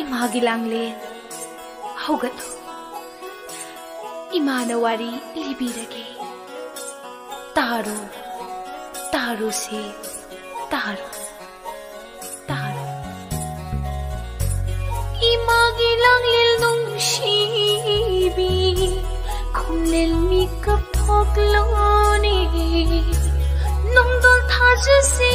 ꯏꯃꯥꯒꯤ ꯍꯧꯒꯠꯂꯨ ꯏꯃꯥꯅ ꯋꯥꯔꯤ ꯂꯤꯕꯤꯔꯒꯦ ꯇꯥꯔꯣ ꯇꯥꯔꯨꯁꯦ ꯇꯥꯔꯣ ꯇꯥꯔꯣ ꯏꯃꯥꯒꯤ ꯂꯥꯡꯂꯦꯜ ꯅꯨꯡꯁꯤꯕꯤ ꯈꯣꯝꯂꯦꯜ ꯃꯤꯀꯞ ꯊꯣꯛꯂꯣꯅꯤ ꯅꯣꯡꯗꯣꯜ ꯊꯥꯖꯁꯤ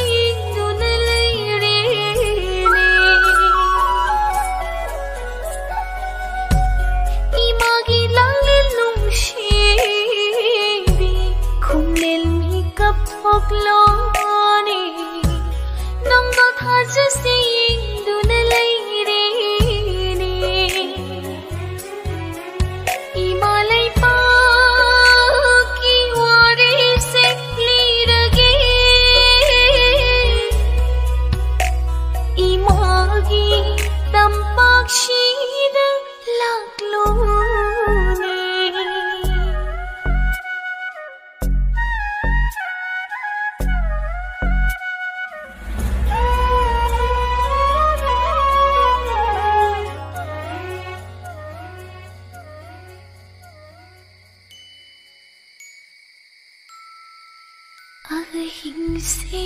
心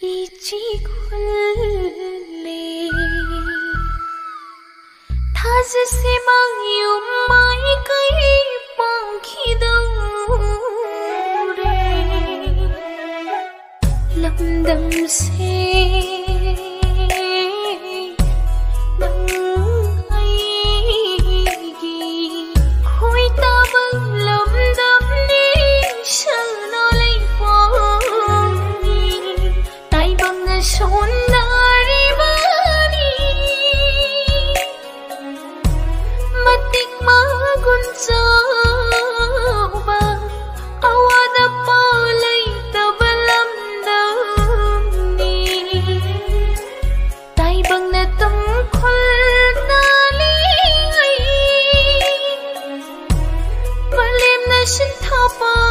已知 chỉ 说是梦游 ฉันทอปอ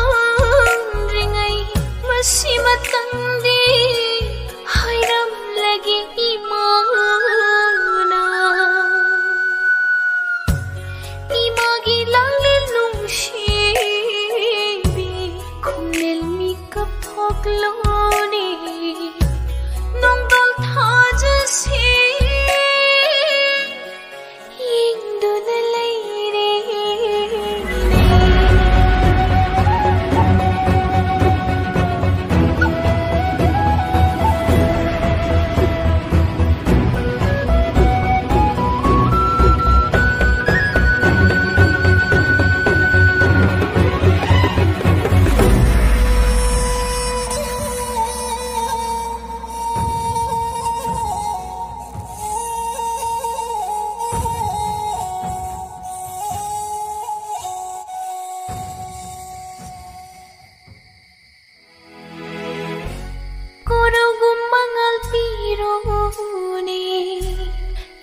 Korogum mangal pirone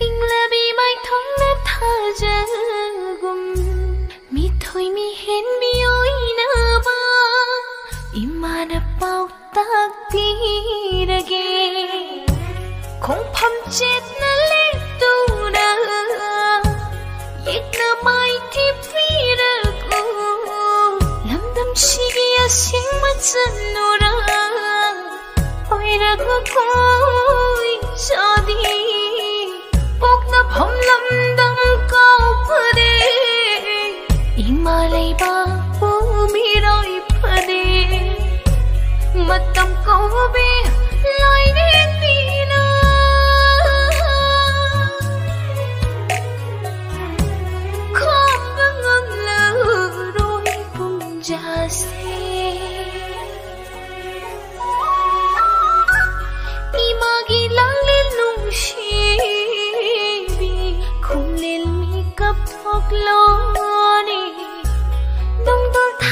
Inglabi mai thong na thajagum Mi thoi mi hen mi oi na ba Imana pau tak tirage Oiraga koi chadi Pok na pham lam dam đi. phade Imalay ba po mirai đi, Matam tâm be lai rin pina